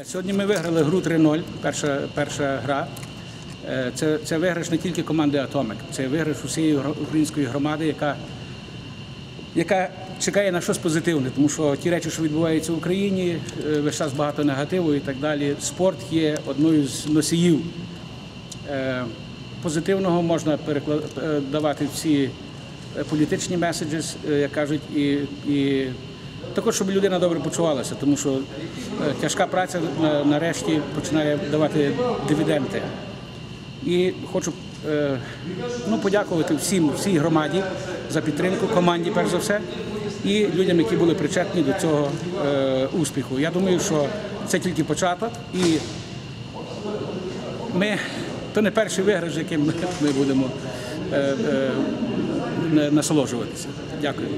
Е, Сьогодні ми виграли гру 3-0, перша, перша гра. Е, Це, це виграш не тільки команди Атомик, це виграш усієї української громади, яка, яка чекає на щось позитивне, тому що ті речі, що відбуваються в Україні, е, весь час багато негативу і так далі. Спорт є одною з носіїв позитивного можна давати всі політичні меседжі, як кажуть, і, і також, щоб людина добре почувалася, тому що е, тяжка праця нарешті починає давати дивіденди. І хочу е, ну, подякувати всім, всій громаді за підтримку, команді, перш за все, і людям, які були причетні до цього е, успіху. Я думаю, що це тільки початок, і ми то не перший виграш, яким ми, будемо е, е, насолоджуватися. Дякую.